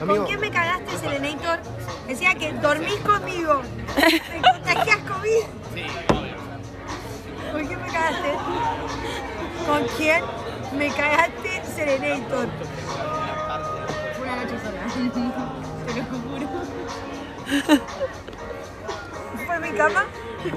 Amigo. ¿Con quién me cagaste, Serenator? Decía que dormís conmigo. Te contagias COVID. Sí, obvio. ¿Con quién me cagaste? ¿Con quién me cagaste, Serenator? Una noche sola. Te lo juro. ¿Fue mi cama? Y.